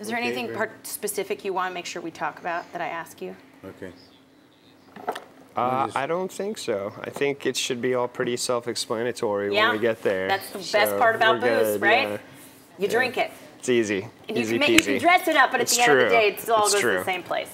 Is there Okay, anything part specific you want to make sure we talk about that I ask you? Okay. Uh, I don't think so. I think it should be all pretty self-explanatory Yeah, when we get there. that's the best part about booze, good, right? yeah. You drink it. It's easy. And you easy can, you can dress it up, but at It's the end of the day, it still all It's goes to the same place.